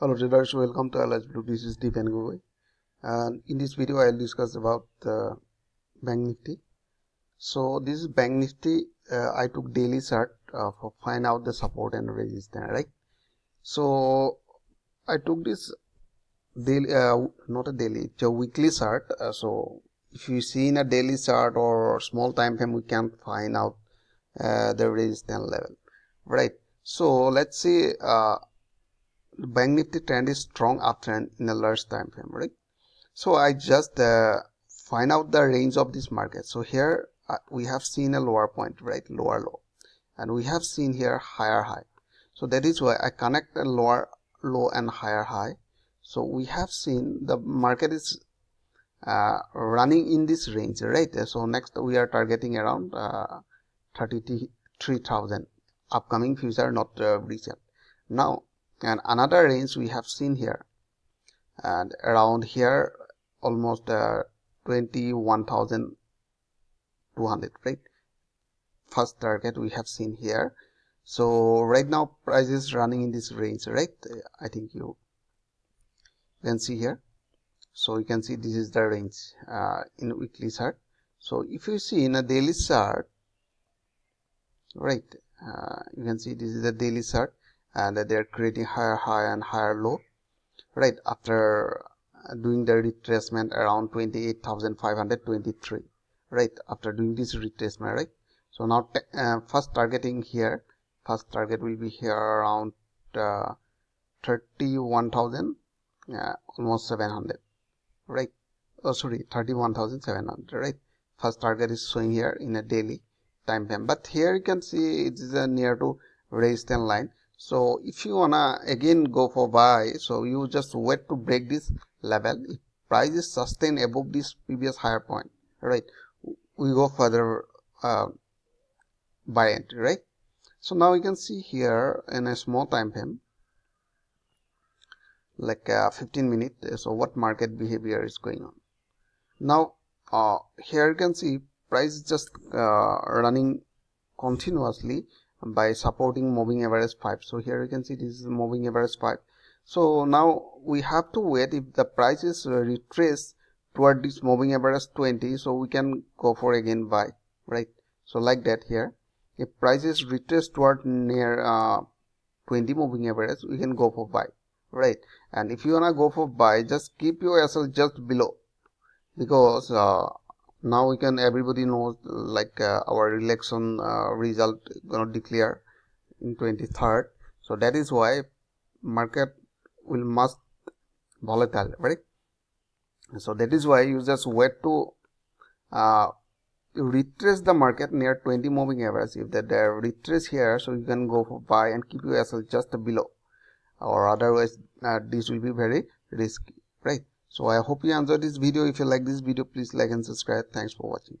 Hello traders, welcome to Alice Blue. This is Deepan Gogoi and in this video I'll discuss about the Bank Nifty. So this is Bank Nifty. Uh, I took daily chart uh, for find out the support and resistance, right? So I took this daily, uh, not a daily, it's a weekly chart. Uh, so if you see in a daily chart or small time frame, we can find out uh, the resistance level, right? So let's see uh, bank nifty trend is strong uptrend in a large time frame right? So i just uh, find out the range of this market. So here uh, we have seen a lower point right? Lower low. And we have seen here higher high. So that is why i connect a lower low and higher high. So we have seen the market is uh, running in this range right? So next we are targeting around uh, 33,000 upcoming future not uh, recent. Now and another range we have seen here. And around here almost uh, 21,200 right? First target we have seen here. So right now price is running in this range right? I think you can see here. So you can see this is the range uh, in weekly chart. So if you see in a daily chart right uh, you can see this is the daily chart and they're creating higher high and higher low right after doing the retracement around 28,523 right after doing this retracement right? So now uh, first targeting here first target will be here around uh, 31,000 uh, almost 700 right? Oh sorry 31,700 right? First target is showing here in a daily time frame. But here you can see it is near to resistance line so if you wanna again go for buy so you just wait to break this level. If price is sustained above this previous higher point right we go further uh, buy entry right? So now you can see here in a small time frame like uh, 15 minute so what market behavior is going on. Now uh, here you can see price is just uh, running continuously by supporting moving average 5 so here you can see this is moving average 5 so now we have to wait if the price is retraced toward this moving average 20 so we can go for again buy right? So like that here. If price is retraced toward near uh, 20 moving average we can go for buy right? And if you wanna go for buy just keep your SL just below. Because uh, now we can everybody knows like uh, our election uh, result gonna declare in 23rd so that is why market will must volatile right? So that is why you just wait to uh, retrace the market near 20 moving average. If that there retrace here so you can go for buy and keep your SL just below. Or otherwise uh, this will be very risky right so i hope you enjoyed this video. If you like this video please like and subscribe. Thanks for watching